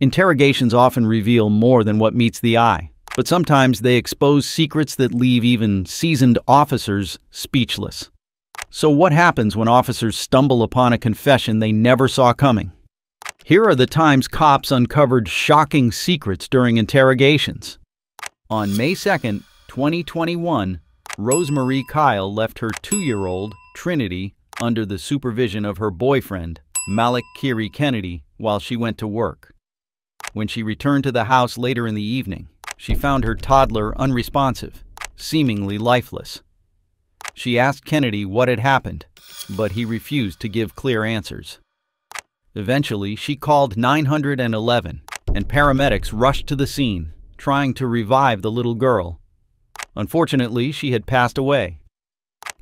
Interrogations often reveal more than what meets the eye, but sometimes they expose secrets that leave even seasoned officers speechless. So, what happens when officers stumble upon a confession they never saw coming? Here are the times cops uncovered shocking secrets during interrogations. On May 2, 2021, Rosemarie Kyle left her two year old, Trinity, under the supervision of her boyfriend, Malik Kiri Kennedy, while she went to work. When she returned to the house later in the evening, she found her toddler unresponsive, seemingly lifeless. She asked Kennedy what had happened, but he refused to give clear answers. Eventually, she called 911, and paramedics rushed to the scene, trying to revive the little girl. Unfortunately, she had passed away.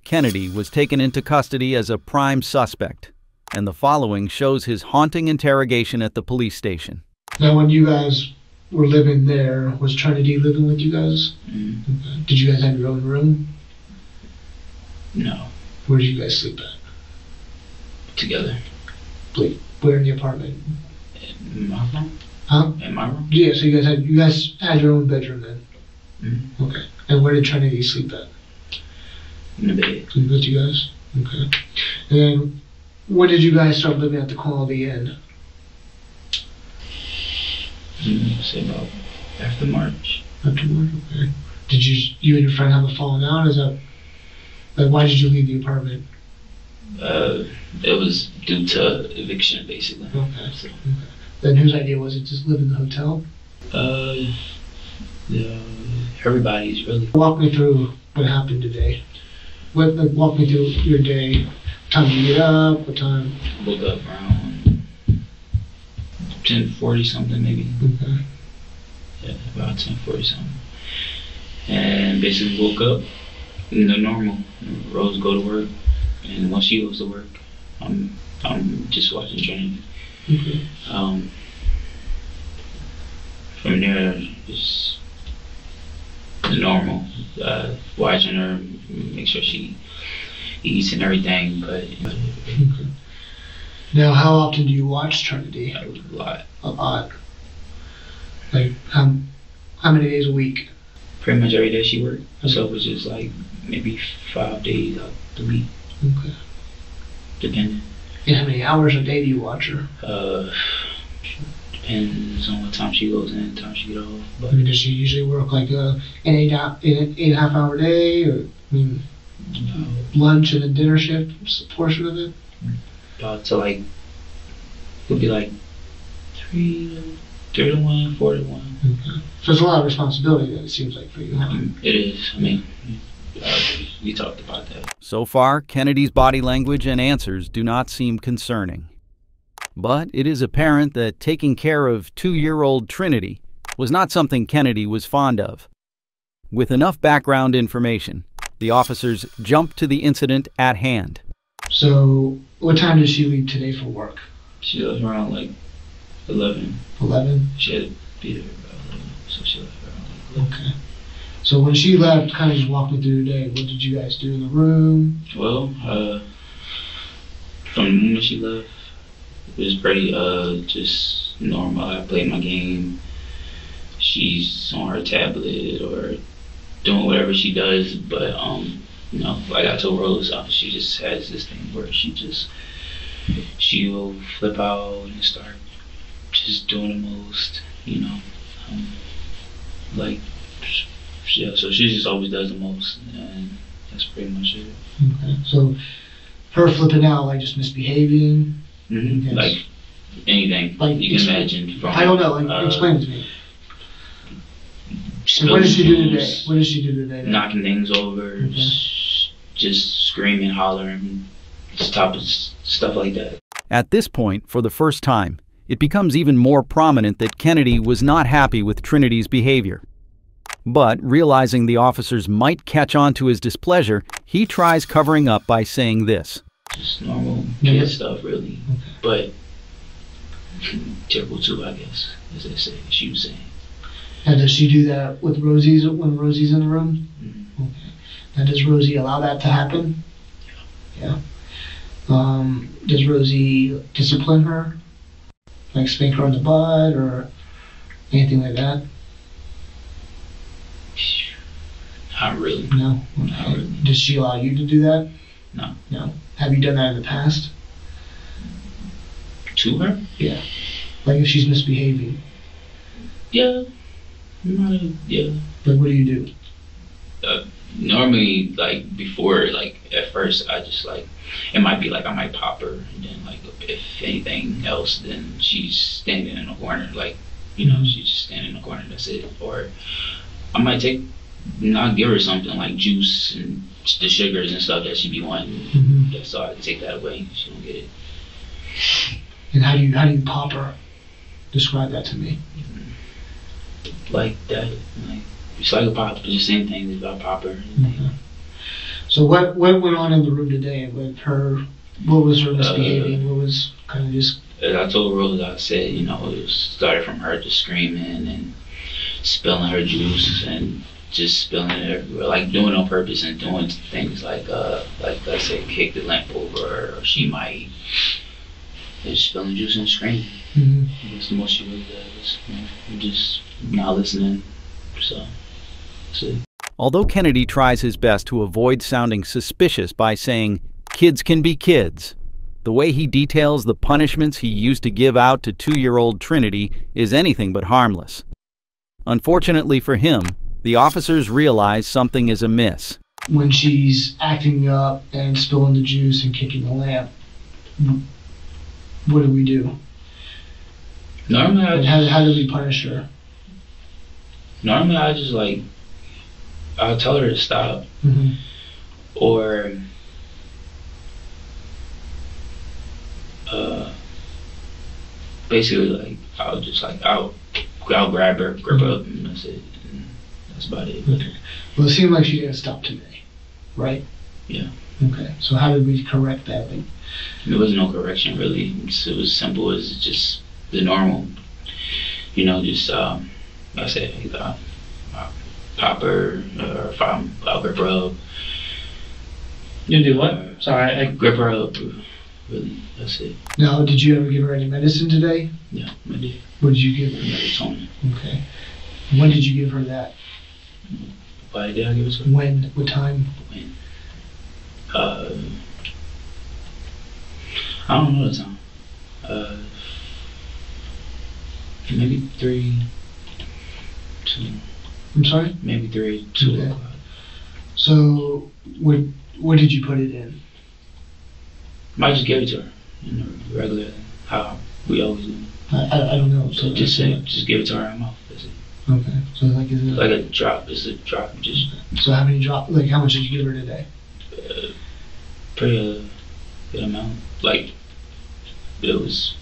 Kennedy was taken into custody as a prime suspect, and the following shows his haunting interrogation at the police station. Now, when you guys were living there, was Trinity living with you guys? Mm, Okay. Did you guys have your own room? no, Where did you guys sleep at? together. Wait, where in the apartment? In my room? Huh? In my room? Yeah, so you guys had you guys had your own bedroom then. Mhm. Okay. And where did Trinity sleep at? In the bed. Sleep with you guys? Okay. And when did you guys start living at the Quality Inn? Say about after March. Afterward? Okay. Did you you and your friend have a falling out? Is that like why did you leave the apartment? Uh, it was due to eviction, basically. Okay. So, Then whose idea was it? Just live in the hotel? uh, yeah, everybody's really. Walk me through what happened today. What like walk me through your day. What time you get up? What time? woke up around 1040 something maybe. Okay. Yeah, about 1040 something. And basically woke up, you know, normal. Rose go to work, and once she goes to work, I'm I'm just watching Trinity. Okay. Um, from there, just the normal, uh, watching her, make sure she eats and everything, but Okay. Now, how often do you watch Trinity? a lot. A lot. Like, how, how many days a week? Pretty much every day she worked, so it was just like maybe five days out the week, Okay. depending. And how many hours a day do you watch her? Uh, depends on what time she goes in, time she get off. But I mean, does she usually work like a, an eight, an eight and a half hour day? Or, I mean, lunch and a dinner shift portion of it? Mm-hmm. About to like, it'll be like three to, three to one, four to one. Okay. So it's a lot of responsibility that it seems like for you. huh? It is. I mean, uh, we talked about that. So far, Kennedy's body language and answers do not seem concerning. But it is apparent that taking care of two year old Trinity was not something Kennedy was fond of. With enough background information, the officers jumped to the incident at hand. So, what time does she leave today for work? She left around like 11. 11? She had to be there about 11, so she left around like 11. Okay. So when she left, kind of just walk me through the day. What did you guys do in the room? Well, uh, from the moment she left, it was pretty uh just normal. I played my game. She's on her tablet or doing whatever she does, but um, you know, like I told Rose, uh, she just has this thing where she just she'll flip out and start just doing the most, you know, um, like yeah. So she just always does the most, and that's pretty much it. Okay. So her flipping out, like just misbehaving. Mm-hmm. Like anything Like, you can imagine. From, I don't know. Like uh, explain it to me. what does she do today? What does she do today? Knocking things over, Okay. S- just screaming, hollering, just type of s- stuff like that. At this point, for the first time, it becomes even more prominent that Kennedy was not happy with Trinity's behavior. But realizing the officers might catch on to his displeasure, he tries covering up by saying this. Just normal Yeah. kid stuff, really. But terrible too, I guess, as they say. She was saying. And does she do that with Rosie's when Rosie's in the room? Mhm. Okay. Now does Rosie allow that to happen? Yeah. Um, does Rosie discipline her? Like spank her on the butt or anything like that? Not really. No. Not really. Does she allow you to do that? No. No. Have you done that in the past? To her? Yeah. Like if she's misbehaving, Yeah. Not a, yeah. like what do you do? Normally, like before, like at first, I just like it might be like I might pop her, and then like if anything else, then she's standing in a corner, like you know, Mhm. she's just standing in a corner. That's it. Or I might take, not give her something like juice and the sugars and stuff that she be wanting. Mm-hmm. Yeah, so I take that away. She don't get it. And how do you how do you pop her? Describe that to me. Like that. Like it's like a pop. It's the same thing as a popper. Mhm. So what what went on in the room today with her? What was her misbehaving? what was kind of just As I told Rose, I said, you know, it started from her just screaming and spilling her juice and just spilling it everywhere, like doing it on purpose and doing things like, uh, like I said, kick the lamp over, or she might just spilling juice and screaming. Mhm. That's the most she really does. You know, just not listening. So, that's. Although Kennedy tries his best to avoid sounding suspicious by saying, kids can be kids, the way he details the punishments he used to give out to two year old Trinity is anything but harmless. Unfortunately for him, the officers realize something is amiss. when she's acting up and spilling the juice and kicking the lamp? What do we do? Normally, I just, how how do we punish her? normally I just like, I'll tell her to stop. Mm-hmm. or uh, basically like I'll just like I'll I'll grab her, grab her up, and that's it. And that's about it. Okay. Well, it seemed like she didn't stop today, right? Yeah. Okay. So how did we correct that? Like, There was no correction really. It's, it was simple as just the normal, you know, just um, I said either I'll, I'll pop her or if I'm, I'll grip her up. You do what? Sorry, I, Grip her up. Really, that's it. now, did you ever give her any medicine today? Yeah, I did. What did you give her? Melatonin. Okay. When did you give her that? Why did I give it to her? When? What time? Uh, I don't know the time. Uh, maybe three, two, I'm sorry. maybe three, two Okay. So what what did you put it in? Might just give it to her, you know, regular how we always do. I, I, I don't know. So just say, just give it to her in mouth. That's it. Okay. So like is it Like a drop. It's a drop. Just so how many drop like how much did you give her today? uh, pretty uh, good amount. Like it was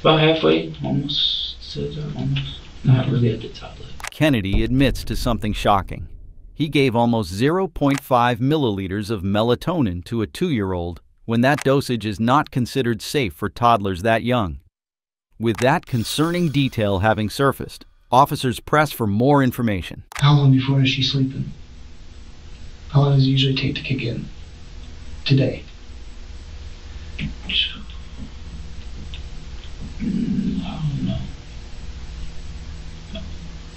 about halfway, almost to the almost. Not really at the top. Like, Kennedy admits to something shocking. He gave almost 0.5 milliliters of melatonin to a two year old when that dosage is not considered safe for toddlers that young. With that concerning detail having surfaced, officers press for more information. How long before is she sleeping? How long does it usually take to kick in? Today I don't know.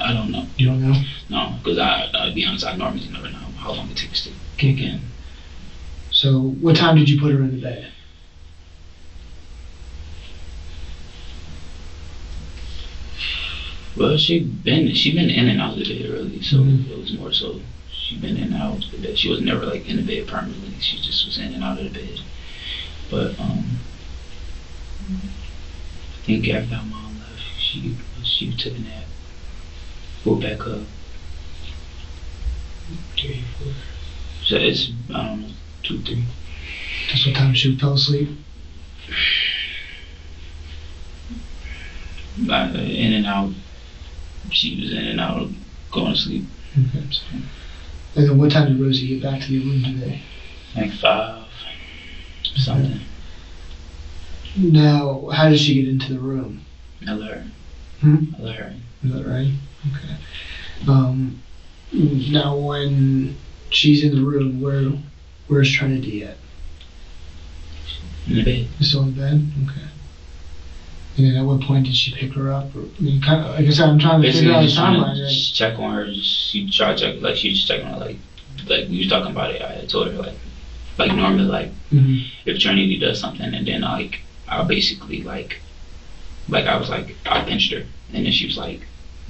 I don't know. You don't know? No, because I, I'll be honest, I normally never know how long it takes to kick in. So what time did you put her in the bed? Well, she been she been in and out of the bed really, so Mhm. it was more so she been in and out of the bed. She was never like in the bed permanently. She just was in and out of the bed. But um, I think after my mom left, she she took a nap, woke back up. Three, four. So it's I don't know two, three. That's what time she fell asleep? Uh, in and out. She was in and out, going to sleep. Okay. So. And then what time did Rosie get back to the room today? Like five, something. Now, how did she get into the room? I let her. Hmm? I let her. Is that right? Okay. Um, now, when she's in the room, where where's Trinity at? In the bed. Still in bed? Okay. And then at what point did she pick her up? Or, I mean, kind of, like I said, I'm trying to Basically, figure out the timeline. just check on her. She tried to check, like she was just checking on her, like, like we was talking about it. I told her like, like normally, like Mhm. if Trinity does something, and then like I basically like, like I was like I pinched her, and then she was like,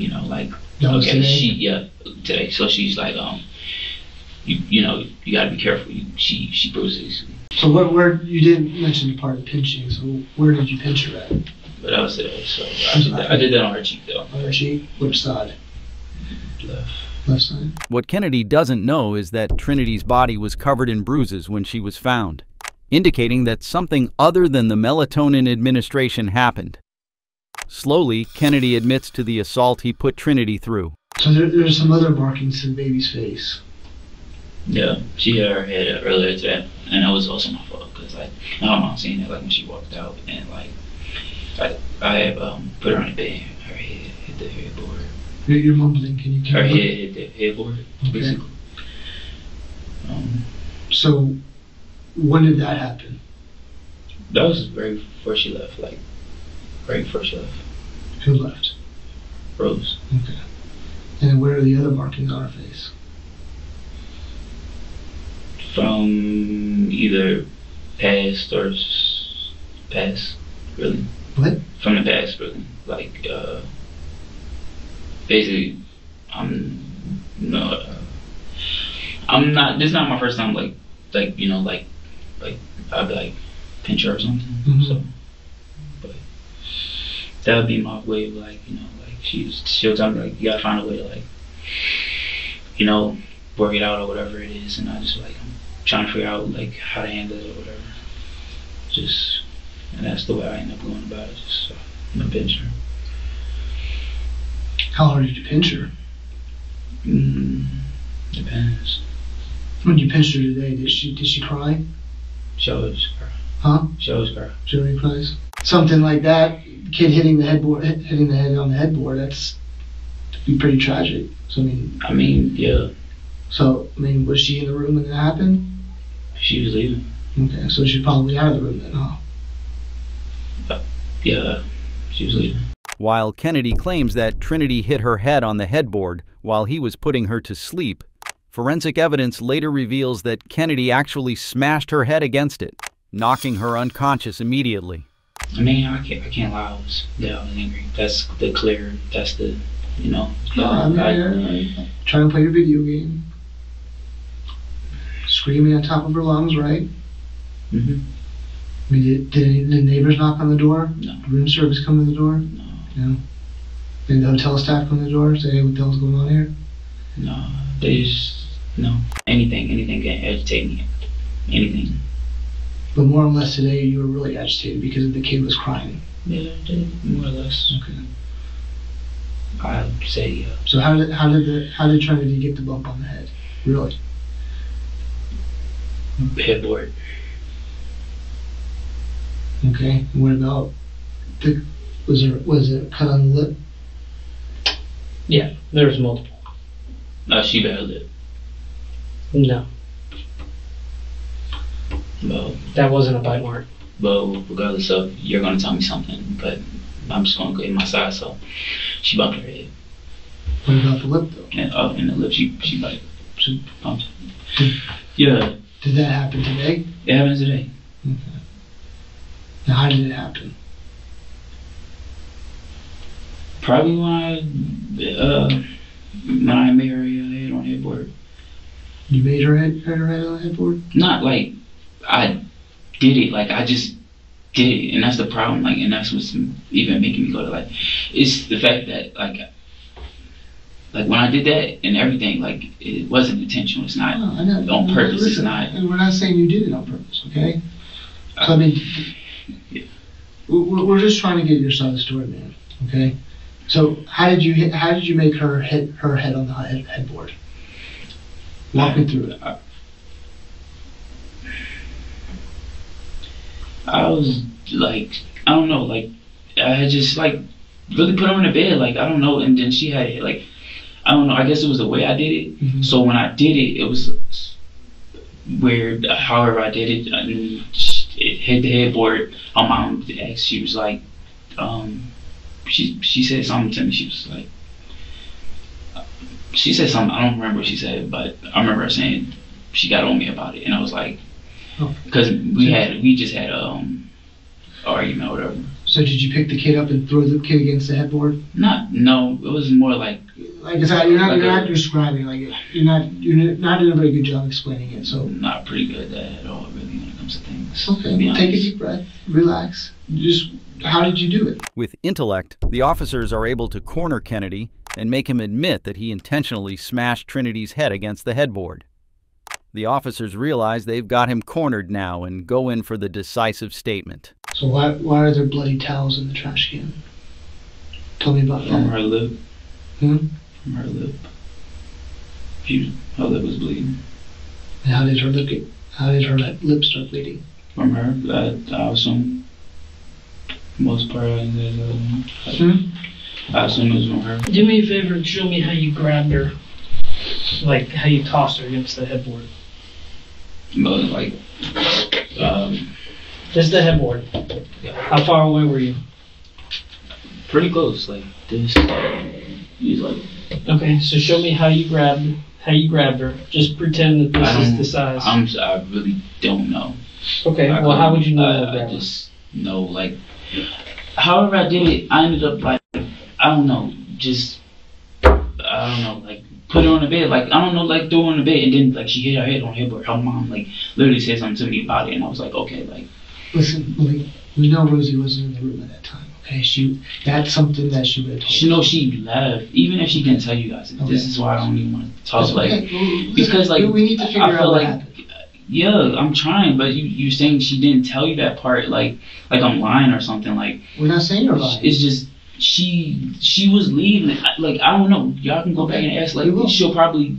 you know, like That was okay, today? she yeah today. So she's like, um, you you know you got to be careful. You, she she bruises, So where, where you didn't mention the part of pinching. So where did you pinch her at? but that was today. So I did that, I did that on her cheek though. On her cheek? Which side? Left. Left side. What Kennedy doesn't know is that Trinity's body was covered in bruises when she was found, indicating that something other than the melatonin administration happened. Slowly, Kennedy admits to the assault he put Trinity through. So there, there's some other markings to the baby's face. Yeah, she hit her head earlier today, and that was also my fault because like my mom seen it like when she walked out, and like I I had, um put her on the bed, her head hit the headboard, You're, you're mumbling. Can you? Can her head hit the headboard Okay. basically. Um, So when did that happen? that was very before she left, like right first left. Who left? Rose. Okay. And where are the other markings on her face? from either past or s- past, really. What? From the past, really. Like, uh, basically, I'm no, uh, I'm not. This is not my first time. Like, like you know, like, like I'd be like pinch her or something. Mhm. So, that would be my way of like, you know, like she's she'll tell me like you gotta find a way to like, you know, work it out or whatever it is, and I just like I'm trying to figure out like how to handle it or whatever. Just and that's the way I end up going about it. Just uh, I'm a pinch her. How hard did you pinch her? Mm, depends. When you pinched her today, did she did she cry? She always cry. Huh? She always cry. She already cries. Something like that, kid hitting the headboard, hit- hitting the head on the headboard. That's be pretty tragic. So I mean, I mean, yeah, so I mean, was she in the room when it happened? she was leaving. Okay, so she's probably out of the room then, huh? Yeah, she was leaving. While Kennedy claims that Trinity hit her head on the headboard while he was putting her to sleep, forensic evidence later reveals that Kennedy actually smashed her head against it, knocking her unconscious immediately. I mean, I can't, I can't lie. I was, yeah, I was angry. That's the clear. That's the, you know. No, I mean, I- I- trying to play your video game, screaming on top of her lungs, right? Mm-hmm. I mean, did, did the neighbors knock on the door? No. Room service come to the door? No, No. Did the hotel staff come to the door? Say, hey, what the hell's going on here? no. They just no. Anything, anything can agitate me. Anything. But more or less today, you were really agitated because the kid was crying. Yeah, they- more or less. Okay. I'd say yeah. So how did how did the how did Trinity get the bump on the head? Really? Headboard. Okay. And what about the was there was it a cut on the lip? Yeah, there's multiple. No, she battled it. No, Well, that wasn't a bite mark. well, regardless of you're gonna tell me something, but I'm just gonna go in my side. So she bumped her head What about the lip though? and up in the lip. She she like She- bumped. Yeah, Did that happen today? it happened today. Okay. Now how did it happen? Probably when I uh when I made her uh, head on headboard. You made her head her head on the headboard? Not like I did it. Like I just did it, and that's the problem. Like, and that's what's even making me go to like. It's the fact that like. Like when I did that and everything, like it wasn't intentional. It's not. Oh. On purpose, it's not. And we're not saying you did it on purpose, okay? So I mean, Yeah. we're, we're just trying to get your side of the story, man. Okay. So how did you hit? How did you make her hit her head on the head, headboard? Walk me uh, through it. I was like, I don't know, like I had just like really put her in the bed, like I don't know, and then she had it, like I don't know. I guess it was the way I did it. Mhm. So when I did it, it was weird. However, I did it, and it hit the headboard. My mom asked, she was like, um, she she said something to me. She was like, she said something. I don't remember what she said, but I remember her saying she got on me about it, and I was like. Because we had we just had um argument or whatever. So did you pick the kid up and throw the kid against the headboard? Not no, it was more like Like I said, you're not Like you're a- not describing like. You're not you're not doing a very good job explaining it. So not pretty good at all, really, when it comes to things. to okay, be take a honest. deep breath, relax. Just how did you do it? With intellect, the officers are able to corner Kennedy and make him admit that he intentionally smashed Trinity's head against the headboard. The officers realize they've got him cornered now and go in for the decisive statement. So why why are there bloody towels in the trash can? Tell me about From that. her lip. Hmm? From her lip. She, her lip was bleeding. And how did her lip get? How did her lip start bleeding? From her, I, I assume. Most part, I, I, Hmm? I assume it was from her. Do me a favor and show me how you grabbed her. Like how you tossed her against the headboard. But like, um, This is the headboard. How far away were you? pretty close. Like this. He's like, Okay, so show me how you grabbed how you grabbed her. Just pretend that this is don't- the size. I'm, I really don't know. okay, I well how couldn't- would you know I, to I grab her? just know like, however I did it, I ended up like, I don't know, just, I don't know, like put her on the bed, like I don't know, like throw her on the bed, and then like she hit her head on her headboard. Her mom like literally said something to me about it, and I was like, okay, like Listen, we know Rosie wasn't in the room at that time. Okay, she that's something that she would have told she us. knows she left, even if she didn't tell you guys. Okay. This is why I don't even want to talk That's like. okay. Because, like, we- need to figure I out feel what like happened. yeah, I'm trying, but you you saying she didn't tell you that part, like like I'm lying or something, like We're not saying you're lying. it's just she she was leaving. Like I don't know, y'all can go back and ask. Like she'll probably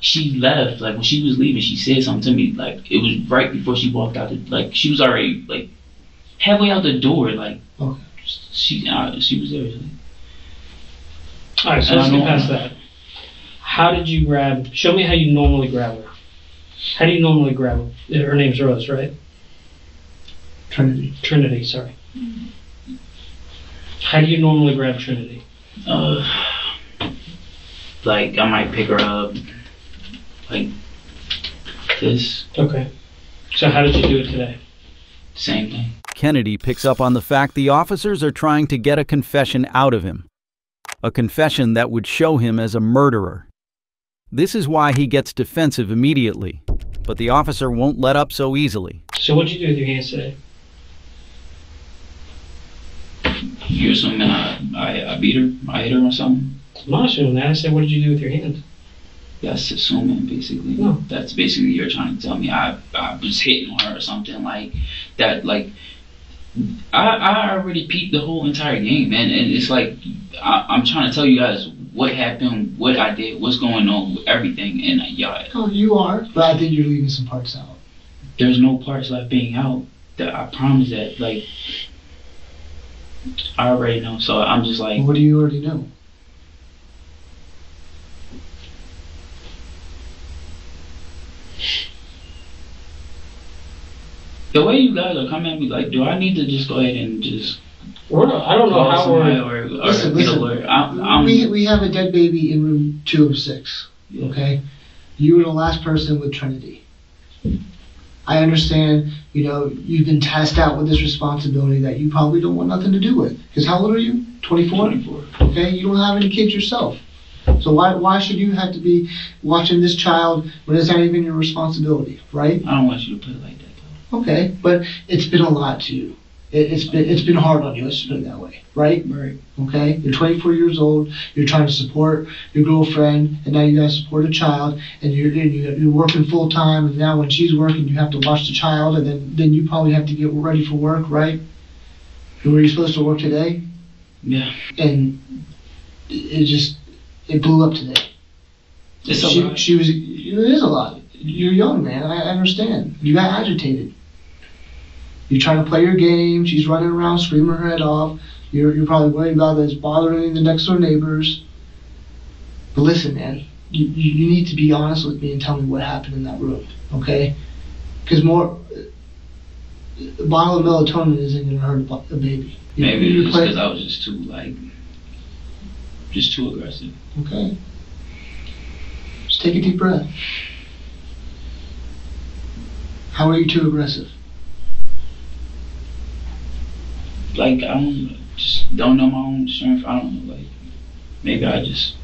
she left. Like when she was leaving, she said something to me. Like it was right before she walked out. The, like she was already like halfway out the door. Like Okay. she uh, she was there. Alright, so let's get past that. How did you grab show me how you normally grab her. How do you normally grab her? Her name's Rose, right? Trinity. Trinity, sorry. How do you normally grab Trinity? uh, like I might pick her up. Like this Okay. So how did you do it today? same thing. Kennedy picks up on the fact the officers are trying to get a confession out of him. A confession that would show him as a murderer. This is why he gets defensive immediately, but the officer won't let up so easily. So what'd you do with your hands today? You're assuming I, I, I beat her? I hit her or something? I'm not assuming that. I said, what did you do with your hands? That's assuming, basically. No. That's basically you're trying to tell me I, I was hitting her or something like that. Like, I, I already peeped the whole entire game, man. And it's like, I, I'm trying to tell you guys what happened, what I did, what's going on with everything. And uh, y'all, Oh, you are, but I think you're leaving some parts out. there's no parts left being out. That I promise that. Like, I already know. So I'm just like, What do you already know? the way you guys are coming at me, like, do I need to just go ahead and just We're not, I don't know how we're. or, or Listen, listen. lawyer? I'm, I'm, we we have a dead baby in room two of six. Yeah. Okay, you were the last person with Trinity. I understand. You know, you've been tasked out with this responsibility that you probably don't want nothing to do with. Because how old are you? Twenty-four. 24. Okay, you don't have any kids yourself. So why why should you have to be watching this child when it's not even your responsibility, right? I don't want you to put it like that, though. Okay, but it's been a lot to you. It, it's been it's been hard on you. Let's put it that way, right? Right. Okay, you're 24 years old. You're trying to support your girlfriend, and now you got to support a child, and you're and you- you're working full time. And now when she's working, you have to watch the child, and then then you probably have to get ready for work, right? And were you supposed to work today? Yeah. And it just it blew up today. It's a she, lot. she was. It is a lot. You're young, man. I I understand. You got agitated. You're trying to play your game. She's running around screaming her head off. You're, you're probably worried about that it's bothering the next door neighbors. But listen, man, you, you, need to be honest with me and tell me what happened in that room, okay? Because more, a bottle of melatonin isn't going to hurt a baby. You- Maybe you it's because I was just too like, just too aggressive. Okay. Just take a deep breath. How are you too aggressive? Like I don't just don't know my own strength. I don't know. Like maybe I just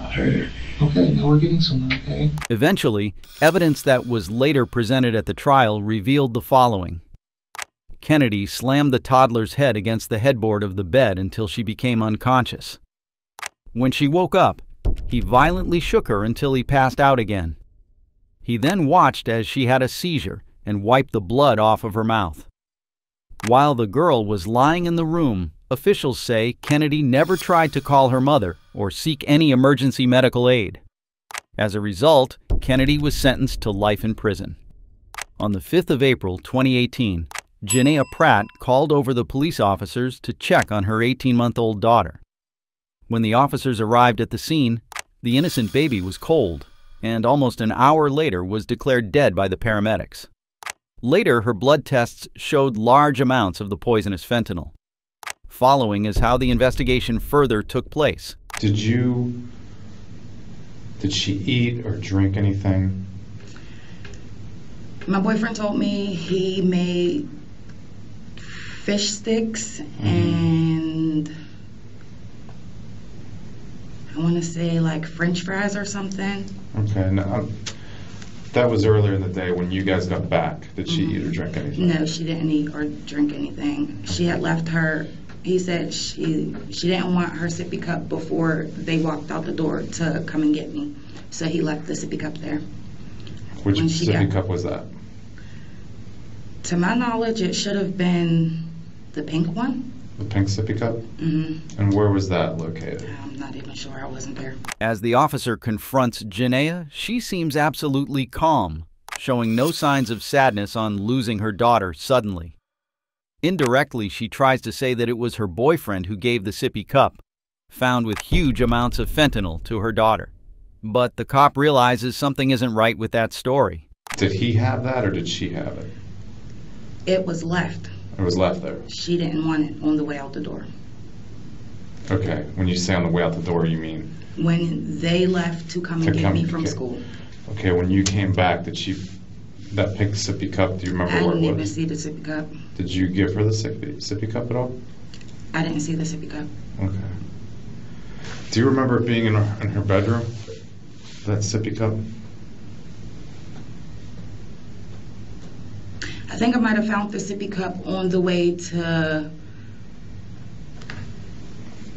I hurt her. Okay, now we're getting somewhere, okay? Eventually, evidence that was later presented at the trial revealed the following. Kennedy slammed the toddler's head against the headboard of the bed until she became unconscious. When she woke up, he violently shook her until he passed out again. He then watched as she had a seizure and wiped the blood off of her mouth. While the girl was lying in the room, officials say Kennedy never tried to call her mother or seek any emergency medical aid. As a result, Kennedy was sentenced to life in prison. On the 5th of April 2018, Janaea Pratt called over the police officers to check on her 18 month old daughter. When the officers arrived at the scene, the innocent baby was cold and almost an hour later was declared dead by the paramedics. Later, her blood tests showed large amounts of the poisonous fentanyl. Following is how the investigation further took place. Did you. Did she eat or drink anything? My boyfriend told me he made fish sticks mm-hmm. and I want to say like French fries or something. Okay, no, that was earlier in the day when you guys got back. Did she mm-hmm. eat or drink anything? No, she didn't eat or drink anything. She had left her. He said she she didn't want her sippy cup before they walked out the door to come and get me. So he left the sippy cup there. Which when she sippy got- cup was that? To my knowledge, it should have been the pink one. The pink sippy cup? hmm And where was that located? I'm not even sure. I wasn't there. As the officer confronts Janaea, she seems absolutely calm, showing no signs of sadness on losing her daughter suddenly. Indirectly, she tries to say that it was her boyfriend who gave the sippy cup, found with huge amounts of fentanyl, to her daughter. But the cop realizes something isn't right with that story. Did he have that or did she have it? It was left. It was left there. She didn't want it on the way out the door. Okay, when you say on the way out the door, you mean, When they left to come To and get come me from school, okay, when you came back, did she, that pink sippy cup, do you remember I where didn't it even was? see the sippy cup. Did you give her the sippy, sippy cup at all? I didn't see the sippy cup. Okay. Do you remember it being in her, in her bedroom? That sippy cup? I think I might have found the sippy cup on the way to.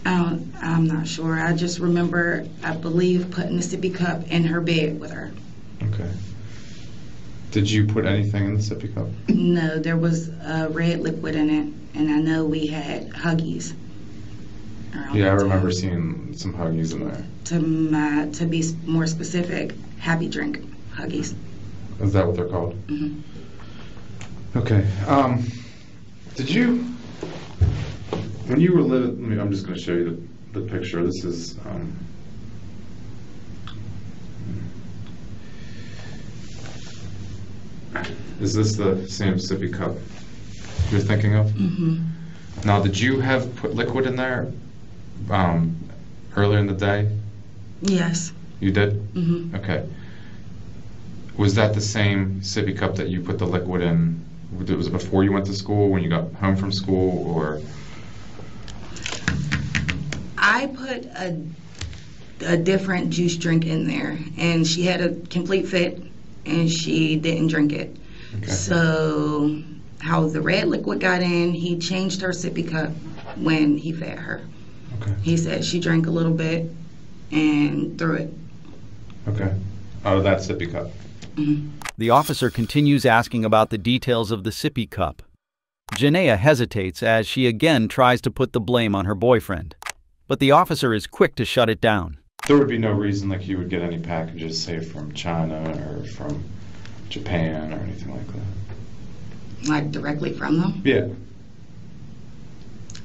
I'm not sure. I just remember, I believe, putting the sippy cup in her bed with her. Okay. Did you put anything in the sippy cup? No, there was a red liquid in it, and I know we had Huggies. Yeah, I remember time. seeing some Huggies in there. To my, to be more specific, Happy Drink Huggies. Is that what they're called? Mhm. Okay. Um, did you, when you were living, let me, I'm just going to show you the, the picture. This is, um, is this the same sippy cup you're thinking of? hmm Now, did you have put liquid in there um, earlier in the day? Yes. You did? hmm Okay. Was that the same sippy cup that you put the liquid in? Was it before you went to school, when you got home from school, or? I put a, a different juice drink in there, and she had a complete fit, and she didn't drink it. Okay. So, how the red liquid got in, he changed her sippy cup when he fed her. Okay. He said she drank a little bit and threw it. Okay. Out of that sippy cup. The officer continues asking about the details of the sippy cup. Janaea hesitates as she again tries to put the blame on her boyfriend. But the officer is quick to shut it down. There would be no reason like you would get any packages, say from China or from Japan or anything like that. Like directly from them? Yeah.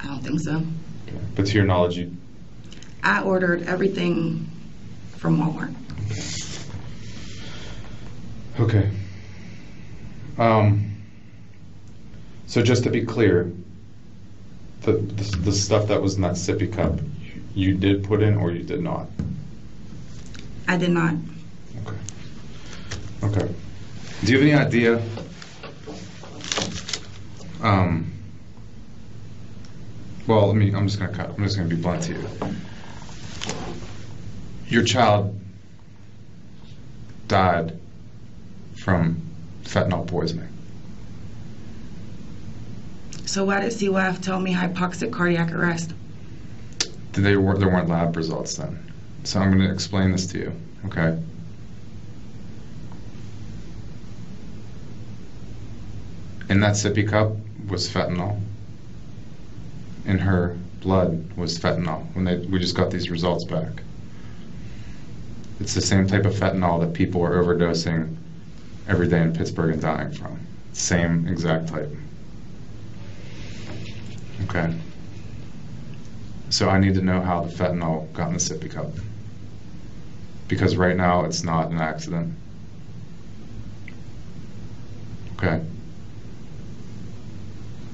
I don't think so. Okay. But to your knowledge, you. I ordered everything from Walmart. Okay. Um. So just to be clear, the, the, the stuff that was in that sippy cup, you did put in or you did not? I did not. Okay. Okay. Do you have any idea? Um, well, let me, I'm just gonna cut, I'm just gonna be blunt to you. Your child died from fentanyl poisoning. So why did CYF tell me hypoxic cardiac arrest? They were, there weren't lab results then. So I'm gonna explain this to you, okay? In that sippy cup was fentanyl. In her blood was fentanyl. When they, we just got these results back. It's the same type of fentanyl that people are overdosing every day in Pittsburgh and dying from. Same exact type. Okay. So I need to know how the fentanyl got in the sippy cup. Because right now it's not an accident. Okay.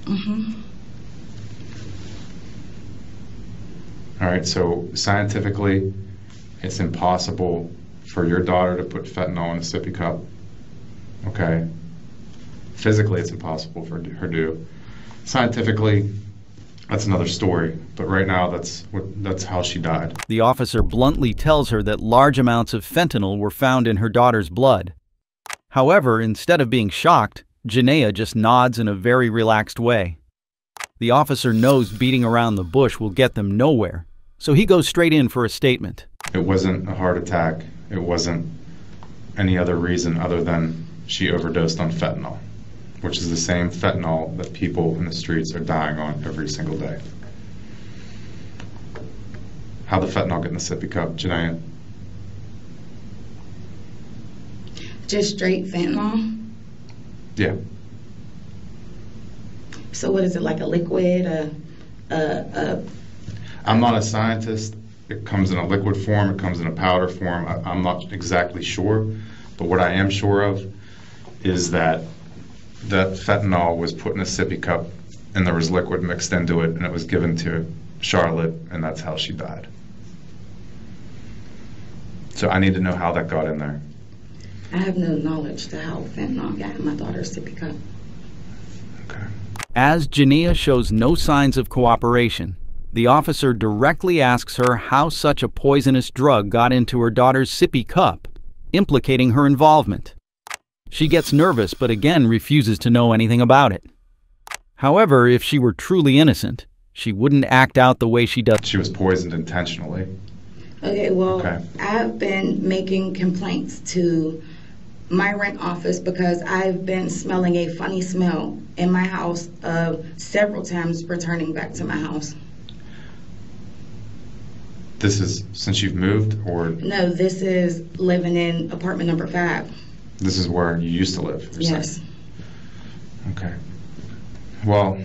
hmm All right, so scientifically, it's impossible for your daughter to put fentanyl in a sippy cup. Okay? Physically, it's impossible for her to do. Scientifically, that's another story. But right now, that's what that's how she died. The officer bluntly tells her that large amounts of fentanyl were found in her daughter's blood. However, instead of being shocked, Janaea just nods in a very relaxed way. The officer knows beating around the bush will get them nowhere, so he goes straight in for a statement. It wasn't a heart attack. It wasn't any other reason other than she overdosed on fentanyl, which is the same fentanyl that people in the streets are dying on every single day. How the fentanyl get in the sippy cup, Janaea? Just straight fentanyl. Yeah. So what is it like a liquid? A, a, a I'm not a scientist. It comes in a liquid form, it comes in a powder form. I, I'm not exactly sure. But what I am sure of is that that fentanyl was put in a sippy cup and there was liquid mixed into it and it was given to Charlotte and that's how she died. So I need to know how that got in there. I have no knowledge to how fentanyl got in my daughter's sippy cup. Okay. As Janaea shows no signs of cooperation, the officer directly asks her how such a poisonous drug got into her daughter's sippy cup, implicating her involvement. She gets nervous but again refuses to know anything about it. However, if she were truly innocent, she wouldn't act out the way she does. She was poisoned intentionally. Okay, well, Okay. I've been making complaints to my rent office because I've been smelling a funny smell in my house uh, several times returning back to my house. This is since you've moved or No, this is living in apartment number five. This is where you used to live? you're saying? Yes. Okay. Well,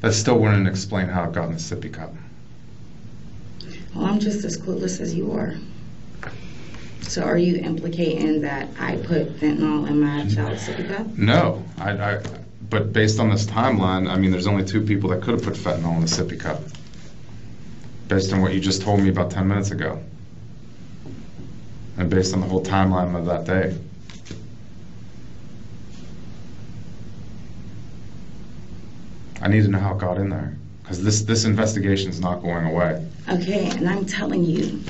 that still wouldn't explain how it got in the sippy cup. Well, I'm just as clueless as you are. So are you implicating that I put fentanyl in my child's sippy cup? No, I, I, but based on this timeline, I mean, there's only two people that could have put fentanyl in the sippy cup. Based on what you just told me about 10 minutes ago. And based on the whole timeline of that day. I need to know how it got in there. Because this, this investigation is not going away. Okay, and I'm telling you,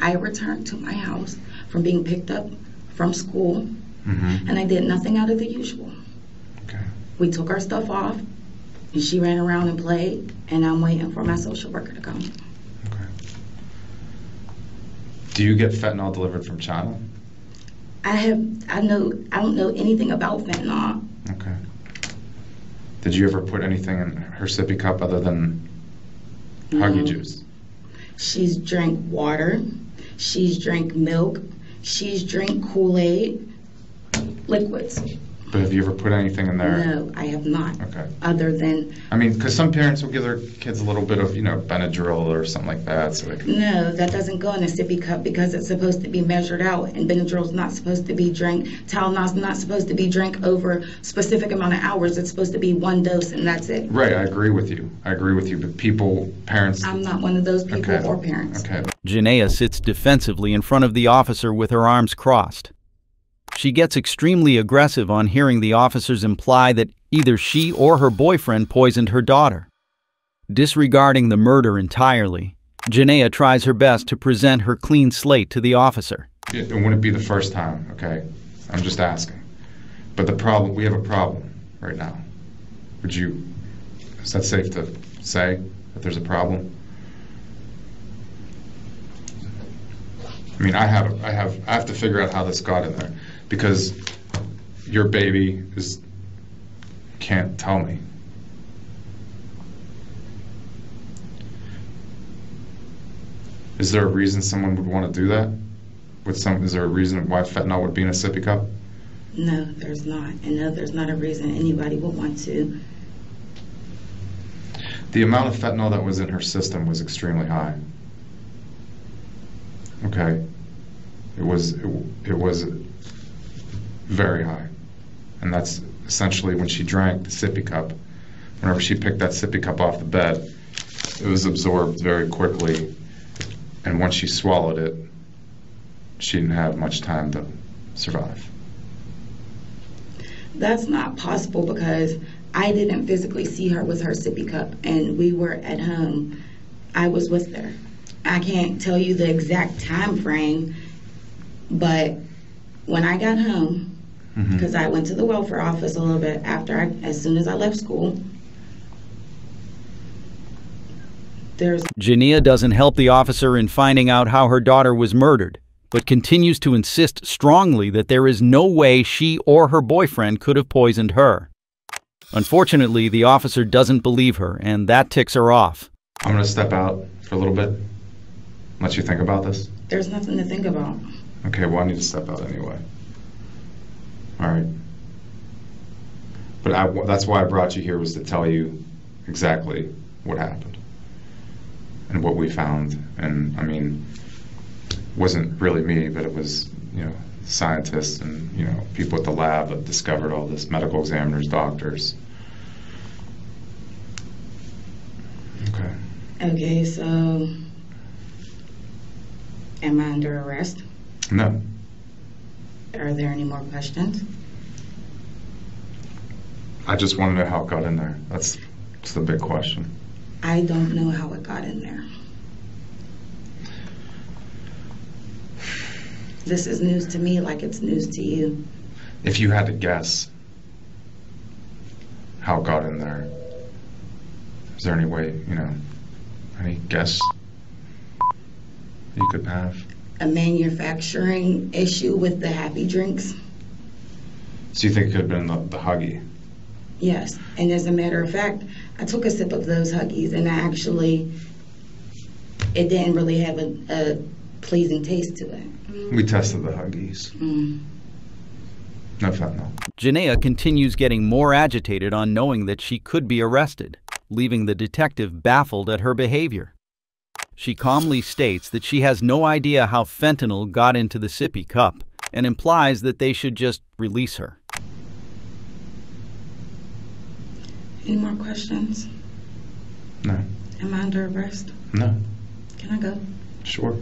I returned to my house from being picked up from school, Mm-hmm. and I did nothing out of the usual. Okay. We took our stuff off, and she ran around and played, and I'm waiting for my social worker to come. Do you get fentanyl delivered from China? I have, I know, I don't know anything about fentanyl. Okay. Did you ever put anything in her sippy cup other than Huggy juice? She's drank water, she's drank milk, she's drank Kool-Aid, liquids. But have you ever put anything in there? No, I have not. Okay. Other than, I mean, because some parents will give their kids a little bit of, you know, Benadryl or something like that, so they can. no, that doesn't go in a sippy cup because it's supposed to be measured out, and Benadryl's not supposed to be drank. Tylenol's not supposed to be drank over specific amount of hours. It's supposed to be one dose, and that's it. Right, I agree with you. I agree with you. But people, parents. I'm not one of those people okay. or parents. Okay. Janaea sits defensively in front of the officer with her arms crossed. She gets extremely aggressive on hearing the officers imply that either she or her boyfriend poisoned her daughter. Disregarding the murder entirely, Janaea tries her best to present her clean slate to the officer. It, wouldn't be the first time, okay? I'm just asking. But the problem, we have a problem right now. Would you, is that safe to say that there's a problem? I mean, I have, I have, I have to figure out how this got in there because your baby is, can't tell me. Is there a reason someone would want to do that? With some, is there a reason why fentanyl would be in a sippy cup? No, there's not. And no, there's not a reason anybody would want to. The amount of fentanyl that was in her system was extremely high. Okay, it was it, it was very high, and that's essentially when she drank the sippy cup. Whenever she picked that sippy cup off the bed, it was absorbed very quickly, and once she swallowed it, she didn't have much time to survive. That's not possible because I didn't physically see her with her sippy cup, and we were at home. I was with her. I can't tell you the exact time frame, but when I got home, Mhm. because I went to the welfare office a little bit after, I, as soon as I left school. There's Janaea doesn't help the officer in finding out how her daughter was murdered, but continues to insist strongly that there is no way she or her boyfriend could have poisoned her. Unfortunately, the officer doesn't believe her, and that ticks her off. I'm gonna step out for a little bit. Let you think about this. there's nothing to think about. Okay, well, I need to step out anyway. All right. But I, that's why I brought you here was to tell you exactly what happened and what we found. And I mean, wasn't really me, but it was you know scientists and you know people at the lab that discovered all this, medical examiners, doctors. Okay. Okay, so am I under arrest? No. Are there any more questions? I just want to know how it got in there. That's, that's the big question. I don't know how it got in there. This is news to me like it's news to you. If you had to guess how it got in there, is there any way, you know, any guess you could have? A manufacturing issue with the happy drinks? So you think it could have been the, the Huggy? Yes. And as a matter of fact, I took a sip of those Huggies and I actually, it didn't really have a, a pleasing taste to it. We tested the Huggies. Mm. No fentanyl. Janaea continues getting more agitated on knowing that she could be arrested, leaving the detective baffled at her behavior. She calmly states that she has no idea how fentanyl got into the sippy cup and implies that they should just release her. Any more questions? No. Am I under arrest? No. Can I go? Sure.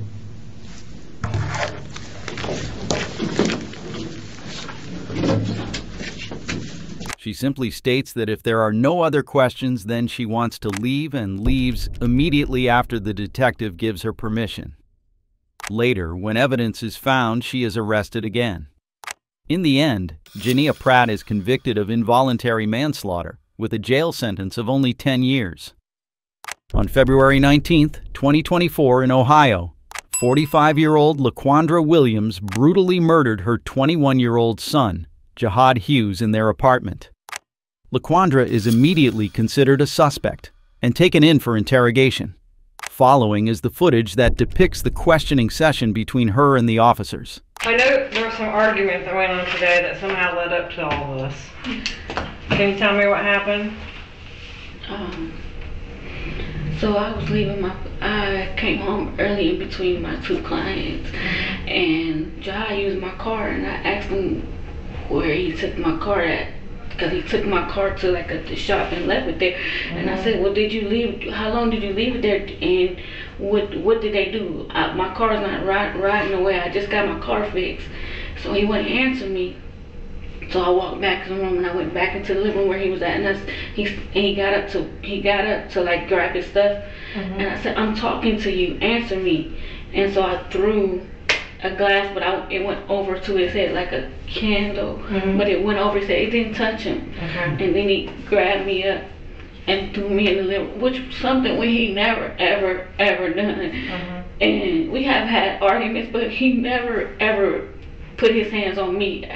She simply states that if there are no other questions, then she wants to leave and leaves immediately after the detective gives her permission. Later, when evidence is found, she is arrested again. In the end, Janaea Pratt is convicted of involuntary manslaughter with a jail sentence of only 10 years. On February 19, 2024, in Ohio, 45 year old Laquandra Williams brutally murdered her 21 year old son, Jihad Hughes, in their apartment. Laquandra is immediately considered a suspect and taken in for interrogation. Following is the footage that depicts the questioning session between her and the officers. I know there was some argument that went on today that somehow led up to all this. Can you tell me what happened? Um, so I was leaving my, I came home early in between my two clients, and Jai used my car, and I asked him where he took my car at, because he took my car to like a, the shop and left it there, and I mm-hmm. said, well, did you leave? How long did you leave it there? And what what did they do? I, my car's not ri- riding away. I just got my car fixed, so he wouldn't answer me. So I walked back to the room and I went back into the living room where he was at, and that's, he and he got up to he got up to like grab his stuff, mm-hmm. and I said, "I'm talking to you, answer me." And so I threw a glass, but I, it went over to his head like a candle, mm-hmm. but it went over his head. It didn't touch him, Okay. and then he grabbed me up and threw me in the room, which was something we he never ever ever done. Mm-hmm. And we have had arguments, but he never ever put his hands on me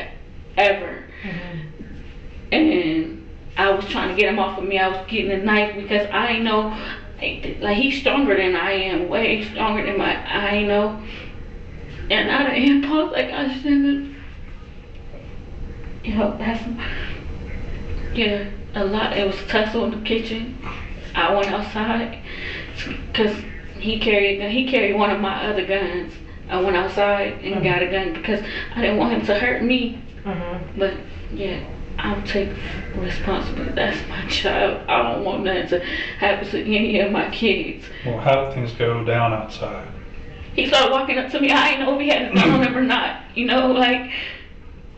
ever. Mm-hmm. And I was trying to get him off of me. I was getting a knife because I know, like he's stronger than I am, way stronger than my I know. And out of impulse, like I shouldn't. have- You know, that's yeah, a lot. It was tussle in the kitchen. I went outside because he carried he carried one of my other guns. I went outside and got a gun because I didn't want him to hurt me. Mm-hmm. But yeah, I'll take responsibility. That's my child. I don't want nothing to happen to any of my kids. Well, how did things go down outside? He started walking up to me. I didn't know if he had a gun on him or not. You know, like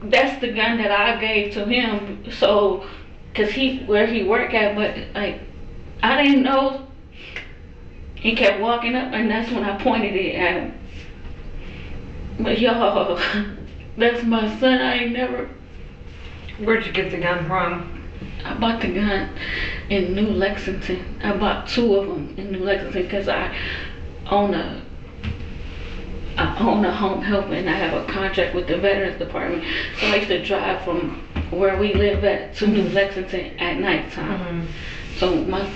that's the gun that I gave to him. So, cause he where he worked at, but like I didn't know. He kept walking up, and that's when I pointed it at him. But y'all, that's my son. I ain't never. Where'd you get the gun from? I bought the gun in New Lexington. I bought two of them in New Lexington because I own a I own a home health and I have a contract with the Veterans Department. So I used to drive from where we live at to New Lexington at nighttime. So my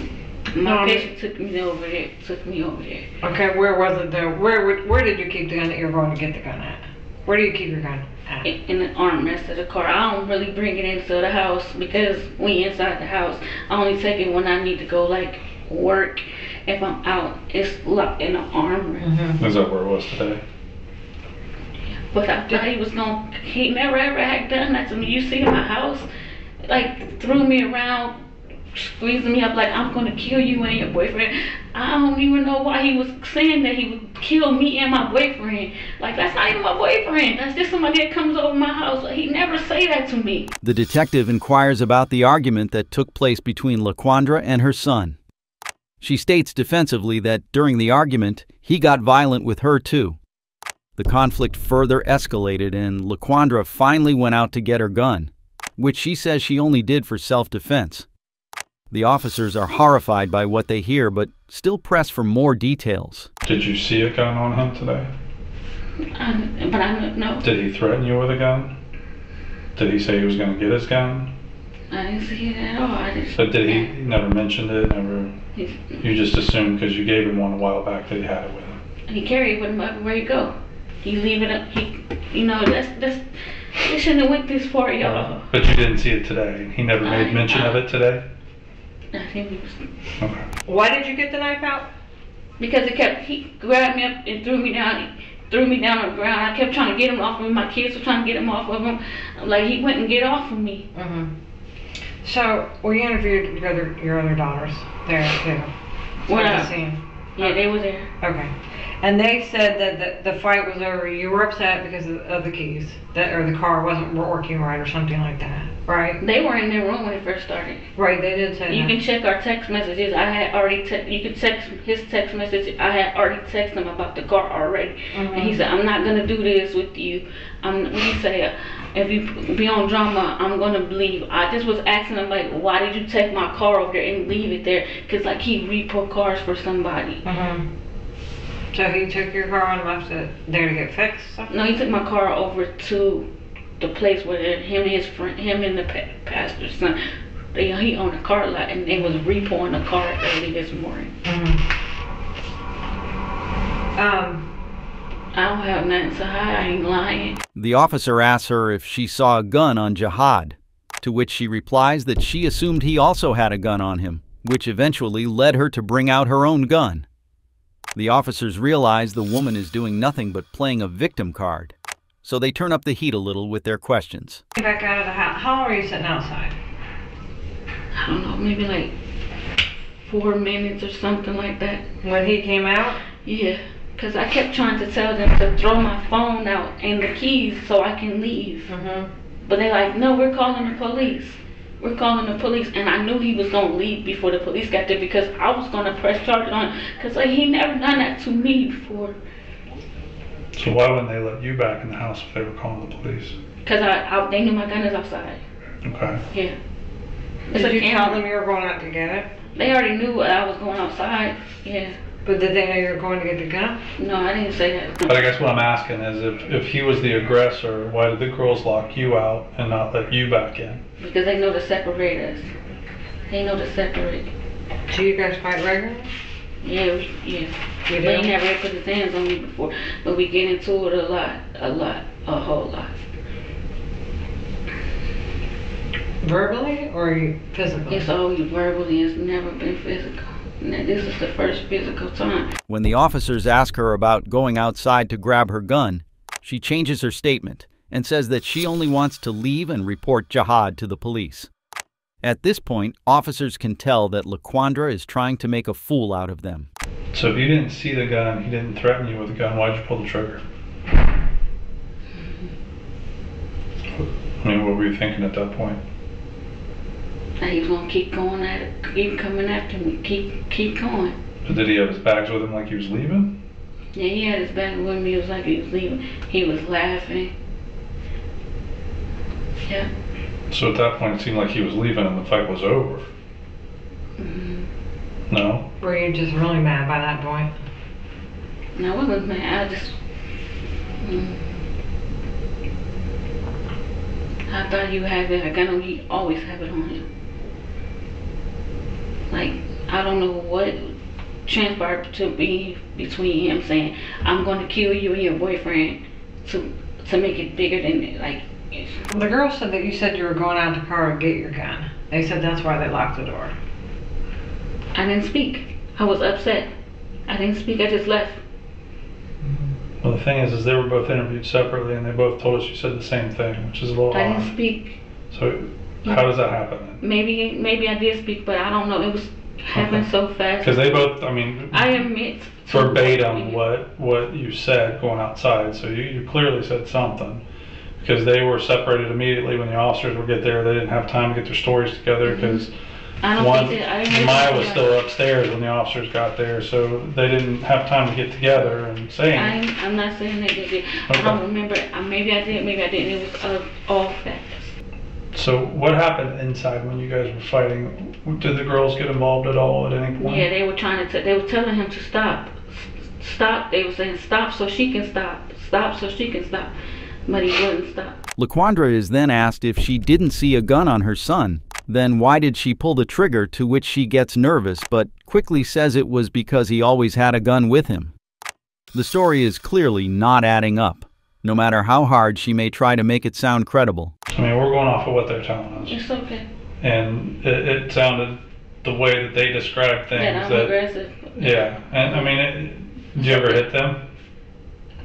my Um, patient took me over there. Took me over there. Okay, where was it though? Where would- where did you keep the gun that you were going to get the gun at? Where do you keep your gun at? in, in the armrest of the car. I don't really bring it into the house because we inside the house. I only take it when I need to go like work. If I'm out, it's locked in the armrest. Is that where it was today? But I thought he was gonna. He never ever had done that to me. You see in my house, like threw me around, squeezing me up like I'm gonna kill you and your boyfriend. I don't even know why he was saying that he would kill me and my boyfriend. Like that's not even my boyfriend. That's just somebody that comes over my house. He never say that to me. The detective inquires about the argument that took place between Laquandra and her son. She states defensively that during the argument, he got violent with her too. The conflict further escalated, and Laquandra finally went out to get her gun, which she says she only did for self defense. The officers are horrified by what they hear, but still press for more details. Did you see a gun on him today? I, but I don't know. Did he threaten you with a gun? Did he say he was going to get his gun? I didn't see it at all. I just. But did he he never mentioned it? Never. He, You just assumed because you gave him one a while back that he had it with him. he carry it with him everywhere he go. He leave it up. He, you know, that's that's. We shouldn't have went this far, y'all. But you didn't see it today. He never made I- mention of it today. I think he was Okay. Why did you get the knife out? because it kept he grabbed me up and threw me down. He threw me down on the ground. I kept trying to get him off of me. My kids were trying to get him off of him. Like he wouldn't get off of me. Mm-hmm. So we interviewed your other your other daughters there too. What At the up? scene. Yeah, they were there. Okay. And they said that the, the fight was over. You were upset because of, of the keys, that or the car wasn't working right or something like that, right? They were in their room when it first started. Right. They did say You that. can check our text messages. I had already te- you could text his text message. I had already texted him about the car already, and he said, "I'm not gonna do this with you." I'm. When he say, "If you be on drama, I'm gonna leave." I just was asking him like, "Why did you take my car over there and leave it there?" Cause like he repo cars for somebody. Mm-hmm. So he took your car and left it there to get fixed. No, he took my car over to the place where him and his friend, him and the pa- pastor's son, they he owned a car lot and they was repoing the car early this morning. Mm-hmm. Um. I don't have have nothing to hide. I ain't lying. The officer asks her if she saw a gun on Jihad, to which she replies that she assumed he also had a gun on him, which eventually led her to bring out her own gun. The officers realize the woman is doing nothing but playing a victim card, so they turn up the heat a little with their questions. Back out of the house. How long were you sitting outside? I don't know, maybe like four minutes or something like that. When he came out? Yeah, because I kept trying to tell them to throw my phone out and the keys so I can leave. Mm-hmm. But they're like, no, we're calling the police. We're calling the police. And I knew he was going to leave before the police got there because I was going to press charges on him. Because like, he never done that to me before. So why wouldn't they let you back in the house if they were calling the police? Because I, I, they knew my gun is outside. Okay. Yeah. Did a you camera. tell them you were going out to get it? They already knew I was going outside. Yeah. But did they know you were going to get the gun? No, I didn't say that. But I guess what I'm asking is if, if he was the aggressor, why did the girls lock you out and not let you back in? Because they know to separate us. They know to separate. Do you guys fight regularly? Yeah, we, yeah. You But he do? never put his hands on me before. But we get into it a lot, a lot, a whole lot. Verbally or you- physically? It's always verbally, it's never been physical. And this is the first physical time. When the officers ask her about going outside to grab her gun, she changes her statement and says that she only wants to leave and report Jihad to the police. At this point, officers can tell that Laquandra is trying to make a fool out of them. So if you didn't see the gun, he didn't threaten you with a gun, why'd you pull the trigger? I mean, what were you thinking at that point? And he was gonna keep going at it, keep coming after me, keep, keep going. But did he have his bags with him like he was leaving? Yeah, he had his back with me. It was like he was leaving. He was laughing. Yeah. So at that point, it seemed like he was leaving and the fight was over. hmm No? Were you just really mad by that point? And I wasn't mad. I just. Mm, I thought you had have it. I got him. He always have it on him. Like I don't know what transpired to be between him saying, "I'm going to kill you and your boyfriend," to to make it bigger than it. Like it's- The girl said that you said you were going out to the car to get your gun. They said that's why they locked the door. I didn't speak. I was upset. I didn't speak. I just left. Well, the thing is, is they were both interviewed separately and they both told us you said the same thing, which is a little I didn't odd. speak. So how does that happen then? Maybe maybe I did speak, but I don't know. It was happening Okay. so fast. Because they both, I mean, I admit. verbatim what what you said going outside. So you, you clearly said something because they were separated immediately when the officers would get there. They didn't have time to get their stories together because I don't one think that. I didn't Maya was still upstairs when the officers got there, so they didn't have time to get together and say I, anything. ain't- I'm not saying that they did. I don't Okay. remember. Uh, maybe I did. Maybe I didn't. It was uh, all facts. So what happened inside when you guys were fighting? Did the girls get involved at all at any point? Yeah, they were trying to. T- they were telling him to stop. S- Stop. They were saying stop so she can stop. Stop so she can stop. But he wouldn't stop. Laquandra is then asked if she didn't see a gun on her son. Then why did she pull the trigger, to which she gets nervous, but quickly says it was because he always had a gun with him. The story is clearly not adding up, no matter how hard she may try to make it sound credible. I mean, we're going off of what they're telling us, It's okay. and it, it sounded the way that they described things That I'm that aggressive. Yeah, and I mean, it, did you ever hit them?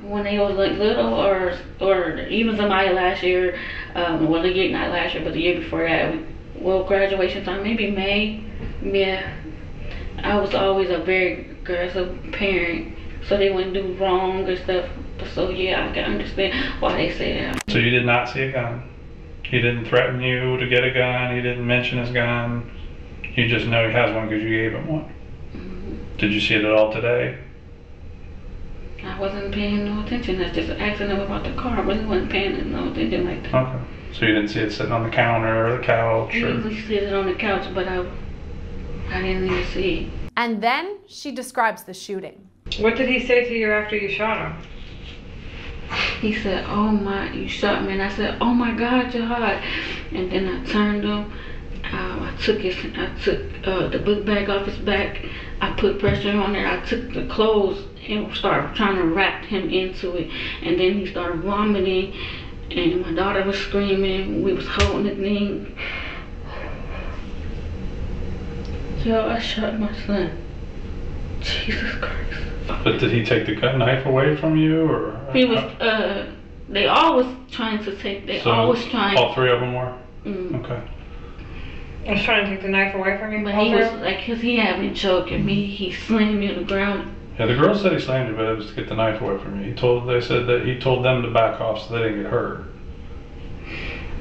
When they was like little or or even somebody last year, um, well the year not last year but the year before that, well graduation time maybe May, yeah. I was always a very aggressive parent, so they wouldn't do wrong or stuff. But so yeah, I can understand why they say that. So you did not see a gun. He didn't threaten you to get a gun. He didn't mention his gun. You just know he has one because you gave him one. Mhm. Did you see it at all today? I wasn't paying no attention. I was just asking them about the car. I really wasn't paying no attention like that. Okay. So you didn't see it sitting on the counter or the couch I or? usually sit it on the couch, but I I didn't even see it. And then she describes the shooting. What did he say to you after you shot him? He said, "Oh my, you shot me," and I said, "Oh my God, Jihad!" And then I turned him. Um, I took his, I took uh, the book bag off his back. I put pressure on it. I took the clothes and started trying to wrap him into it. And then he started vomiting, and my daughter was screaming. We was holding the thing. Yo, I shot my son. Jesus Christ. But did he take the cut knife away from you, or He was, uh, they all was trying to take, they So, all was trying. All three of them were. Mm. Okay. I was trying to take the knife away from you. But he was like, cause he had me choking me. He slammed me on the ground. Yeah, the girl said he slammed you, but it was to get the knife away from you. He told they said that he told them to back off so they didn't get hurt.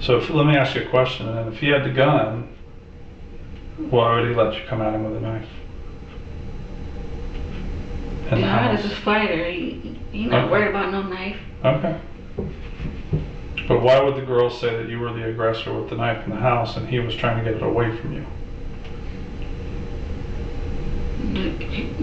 So if, let me ask you a question. And if he had the gun, why would he let you come at him with a knife? In the God house. is a fighter. He, he not Okay. worried about no knife. Okay. But why would the girl say that you were the aggressor with the knife in the house and he was trying to get it away from you?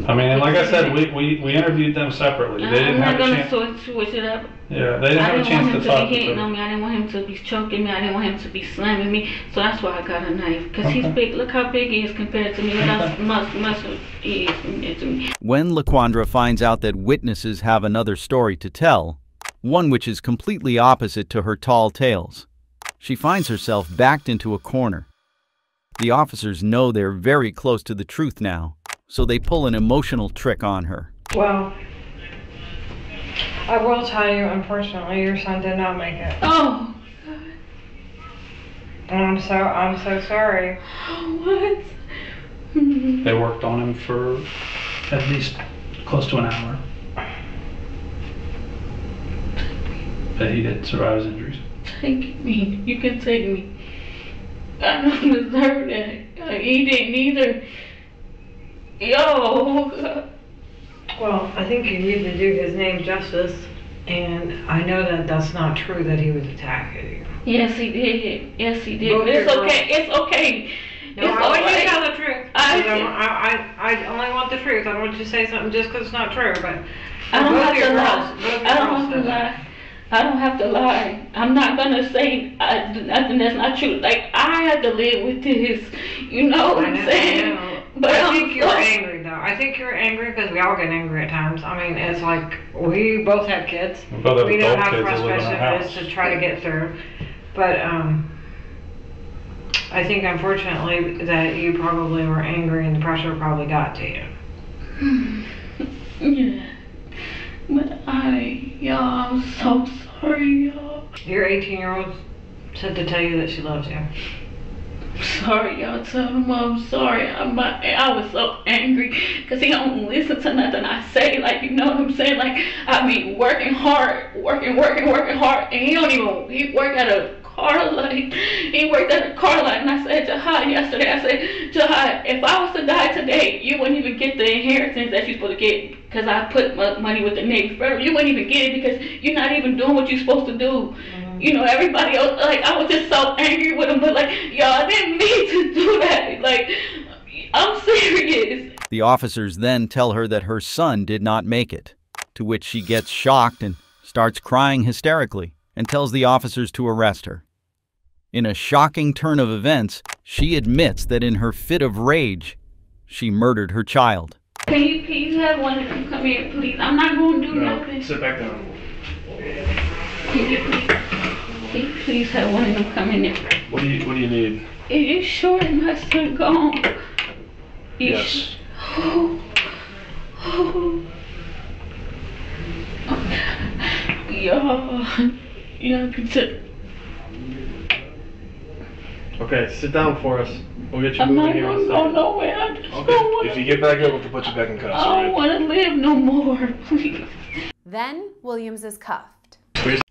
I mean, and like I said, we, we, we interviewed them separately. They I'm didn't not have a gonna chance. switch, switch it up. Yeah, they didn't I have a didn't chance want him to to talk be hitting them. on me. I didn't want him to be choking me. I didn't want him to be slamming me. So that's why I got a knife. Cause he's big. Look how big he is compared to me. Look how much muscle he is compared to me. When Laquandra finds out that witnesses have another story to tell, one which is completely opposite to her tall tales, she finds herself backed into a corner. The officers know they're very close to the truth now, so they pull an emotional trick on her. Well, I will tell you, unfortunately, your son did not make it. Oh, And I'm so, I'm so sorry. what? They worked on him for at least close to an hour. But he didn't survive his injuries. Take me. You can take me. I don't deserve that. Uh, He didn't either. Yo. Well, I think you need to do his name justice. And I know that that's not true that he was attacking you. Yes, he did. Yes, he did. Both it's your okay. It's okay. No, it's I want you to tell the truth. I- I'm- I, I, I only want the truth. I don't want you to say something just because it's not true. But I don't both have to girls, lie. both I don't have to lie. I don't have to lie. I'm not gonna say uh, nothing that's not true. Like I have to live with this. You know what I I'm know, saying? I. But I I'm think you're so- angry though. I think you're angry because we all get angry at times. I mean, it's like we both have kids. We both have we know how kids that live in frustrating it is to try to get through. But um, I think unfortunately that you probably were angry and the pressure probably got to you. Yeah. But I, y'all, I'm so sorry, y'all. Your 18 year old said to tell you that she loves you. Sorry, y'all. Tell him I'm sorry. I'm, I was so angry because he don't listen to nothing I say. Like, you know what I'm saying? Like, I be working hard, working, working, working hard, and he don't even. He work at a car lot. He worked at a car lot, and I said to her yesterday. I said to her, if I was to die today, you wouldn't even get the inheritance that you're supposed to get because I put my money with the Navy Federal. You wouldn't even get it because you're not even doing what you're supposed to do. Mm-hmm. You know, everybody else, like, I was just so angry with him, but, like, y'all, I didn't mean to do that. Like, I'm serious. The officers then tell her that her son did not make it, to which she gets shocked and starts crying hysterically and tells the officers to arrest her. In a shocking turn of events, she admits that in her fit of rage, she murdered her child. Can you please have one of them come here, please? I'm not going to do nothing. Sit back down. Can you please, can you please have one of them come in here? What do you What do you need? Are you sure my son gone? You Yes. sh- Oh, oh. Y'all, y'all can sit. Okay, sit down for us. We'll get you I'm moving not here in a gonna go second. nowhere. I just don't Okay. want If you get back up, we can put you back in cuffs. I don't right? want to live no more, please. Then Williams is cuffed.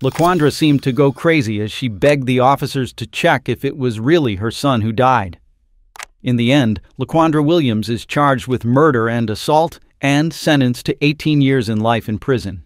Laquandra seemed to go crazy as she begged the officers to check if it was really her son who died. In the end, Laquandra Williams is charged with murder and assault and sentenced to 18 years in life in prison.